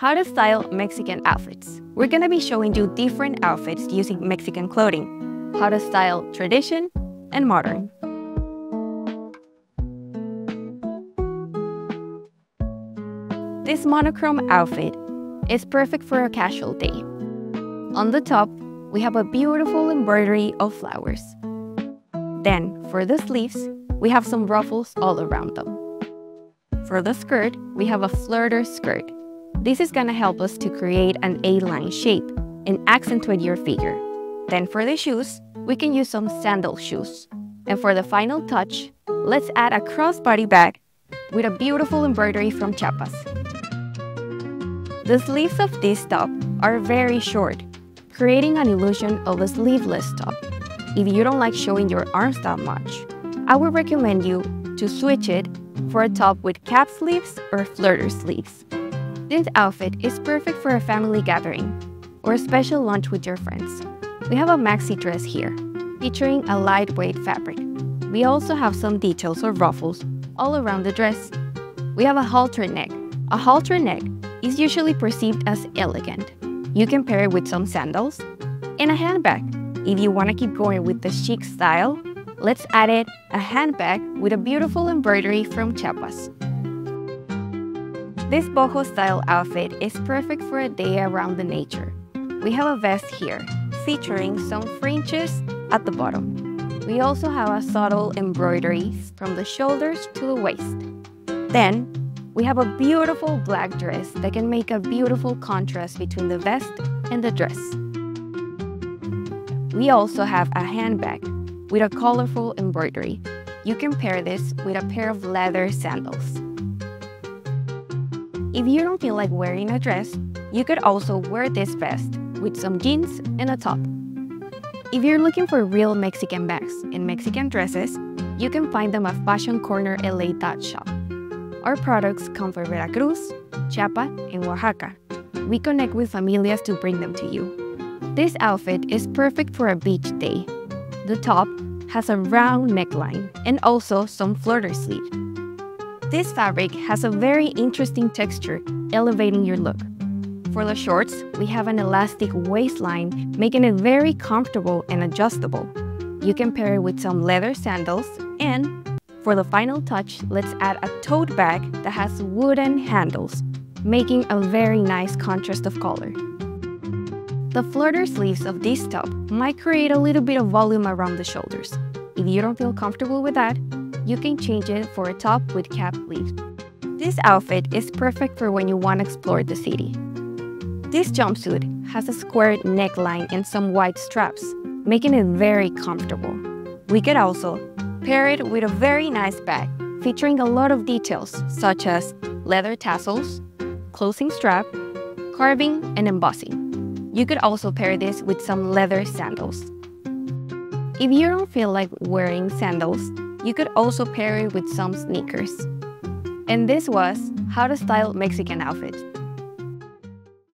how to style Mexican outfits. We're gonna be showing you different outfits using Mexican clothing, how to style tradition and modern. This monochrome outfit is perfect for a casual day. On the top, we have a beautiful embroidery of flowers. Then, for the sleeves, we have some ruffles all around them. For the skirt, we have a flirter skirt this is gonna help us to create an A-line shape and accentuate your figure. Then for the shoes, we can use some sandal shoes. And for the final touch, let's add a crossbody bag with a beautiful embroidery from Chiapas. The sleeves of this top are very short, creating an illusion of a sleeveless top. If you don't like showing your arms that much, I would recommend you to switch it for a top with cap sleeves or flirter sleeves. This outfit is perfect for a family gathering or a special lunch with your friends. We have a maxi dress here, featuring a lightweight fabric. We also have some details or ruffles all around the dress. We have a halter neck. A halter neck is usually perceived as elegant. You can pair it with some sandals and a handbag. If you want to keep going with the chic style, let's add it a handbag with a beautiful embroidery from Chiapas. This boho style outfit is perfect for a day around the nature. We have a vest here, featuring some fringes at the bottom. We also have a subtle embroidery from the shoulders to the waist. Then, we have a beautiful black dress that can make a beautiful contrast between the vest and the dress. We also have a handbag with a colorful embroidery. You can pair this with a pair of leather sandals. If you don't feel like wearing a dress, you could also wear this vest with some jeans and a top. If you're looking for real Mexican bags and Mexican dresses, you can find them at fashioncornerla.shop. Our products come from Veracruz, Chiapas, and Oaxaca. We connect with familias to bring them to you. This outfit is perfect for a beach day. The top has a round neckline and also some flirter sleeve. This fabric has a very interesting texture, elevating your look. For the shorts, we have an elastic waistline, making it very comfortable and adjustable. You can pair it with some leather sandals, and for the final touch, let's add a tote bag that has wooden handles, making a very nice contrast of color. The flirter sleeves of this top might create a little bit of volume around the shoulders. If you don't feel comfortable with that, you can change it for a top with cap sleeves. This outfit is perfect for when you want to explore the city. This jumpsuit has a square neckline and some white straps, making it very comfortable. We could also pair it with a very nice bag, featuring a lot of details such as leather tassels, closing strap, carving, and embossing. You could also pair this with some leather sandals. If you don't feel like wearing sandals, you could also pair it with some sneakers. And this was how to style Mexican outfits.